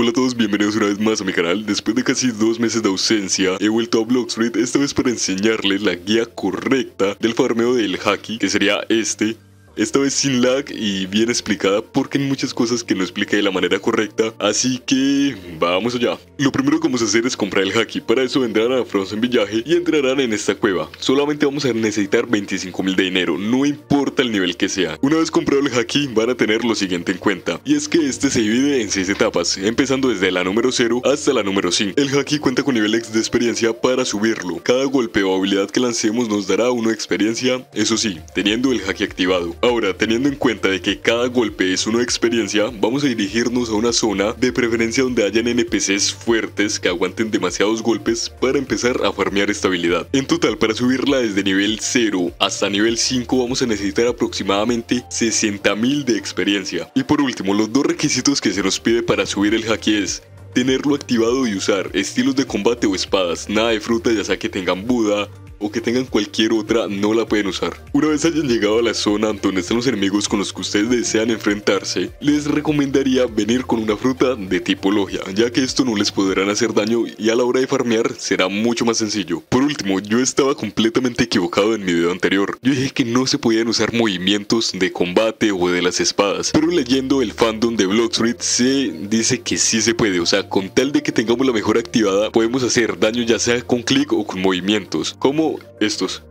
Hola a todos, bienvenidos una vez más a mi canal. Después de casi dos meses de ausencia, he vuelto a Blockstreet, esta vez para enseñarles la guía correcta del farmeo del Haki, que sería este, esta vez sin lag y bien explicada porque hay muchas cosas que no explica de la manera correcta, así que vamos allá. Lo primero que vamos a hacer es comprar el haki, para eso vendrán a Frozen Village y entrarán en esta cueva. Solamente vamos a necesitar 25 mil de dinero, no importa el nivel que sea. Una vez comprado el haki van a tener lo siguiente en cuenta, y es que este se divide en 6 etapas, empezando desde la número 0 hasta la número 5. El haki cuenta con nivel X de experiencia para subirlo. Cada golpe o habilidad que lancemos nos dará una experiencia, eso sí, teniendo el haki activado. Ahora, teniendo en cuenta de que cada golpe es una experiencia, vamos a dirigirnos a una zona de preferencia donde hayan NPCs fuertes que aguanten demasiados golpes para empezar a farmear esta habilidad. En total, para subirla desde nivel 0 hasta nivel 5 vamos a necesitar aproximadamente 60.000 de experiencia. Y por último, los dos requisitos que se nos pide para subir el haki es tenerlo activado y usar estilos de combate o espadas, nada de fruta ya sea que tengan Buda, o que tengan cualquier otra no la pueden usar. Una vez hayan llegado a la zona donde están los enemigos con los que ustedes desean enfrentarse, les recomendaría venir con una fruta de tipo logia, ya que esto no les podrán hacer daño y a la hora de farmear será mucho más sencillo. Por último, yo estaba completamente equivocado en mi video anterior. Yo dije que no se podían usar movimientos de combate o de las espadas, pero leyendo el fandom de Blockstreet se dice que sí se puede, o sea, con tal de que tengamos la mejor activada, podemos hacer daño ya sea con clic o con movimientos, como estos.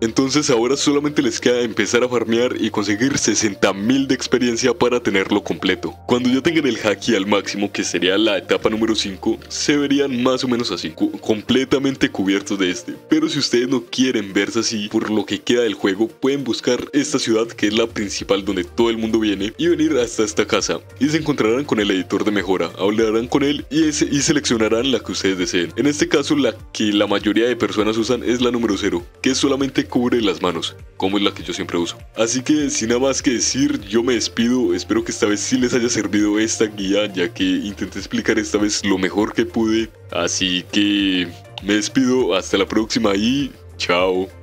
Entonces ahora solamente les queda empezar a farmear y conseguir 60.000 de experiencia para tenerlo completo. Cuando ya tengan el haki al máximo, que sería la etapa número 5, se verían más o menos así, completamente cubiertos de este. Pero si ustedes no quieren verse así por lo que queda del juego, pueden buscar esta ciudad que es la principal donde todo el mundo viene y venir hasta esta casa. Y se encontrarán con el editor de mejora, hablarán con él y, ese, y seleccionarán la que ustedes deseen. En este caso la que la mayoría de personas usan es la número 0, que es solamente cubre las manos, como es la que yo siempre uso. Así que sin nada más que decir, yo me despido, espero que esta vez sí les haya servido esta guía, ya que intenté explicar esta vez lo mejor que pude. Así que me despido, hasta la próxima y chao.